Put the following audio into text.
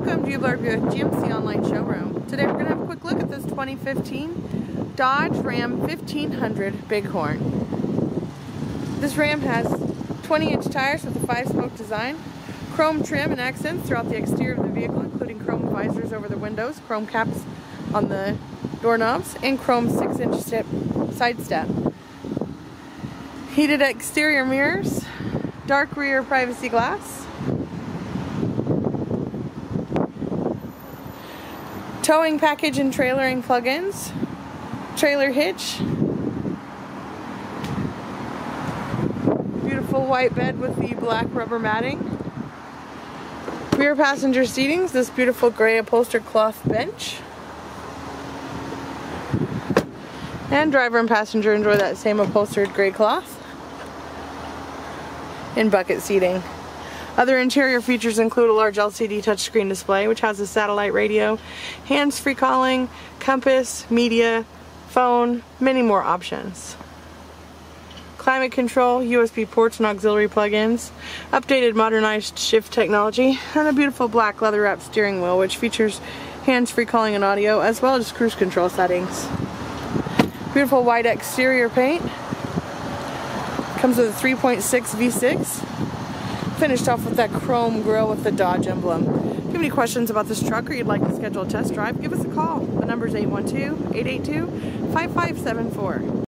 Welcome to Buick GMC online showroom. Today we're going to have a quick look at this 2015 Dodge Ram 1500 Bighorn. This Ram has 20 inch tires with a 5 spoke design, chrome trim and accents throughout the exterior of the vehicle including chrome visors over the windows, chrome caps on the doorknobs, and chrome 6 inch step, side step. Heated exterior mirrors, dark rear privacy glass, towing package and trailering plugins, trailer hitch, beautiful white bed with the black rubber matting, rear passenger seatings, this beautiful gray upholstered cloth bench, and driver and passenger enjoy that same upholstered gray cloth. And bucket seating. Other interior features include a large LCD touchscreen display which has a satellite radio, hands-free calling, compass, media, phone, many more options. Climate control, USB ports and auxiliary plug-ins, updated modernized shift technology, and a beautiful black leather wrapped steering wheel which features hands-free calling and audio as well as cruise control settings. Beautiful white exterior paint. Comes with a 3.6 V6 finished off with that chrome grille with the Dodge emblem. If you have any questions about this truck or you'd like to schedule a test drive, give us a call. The number is 812-882-5574.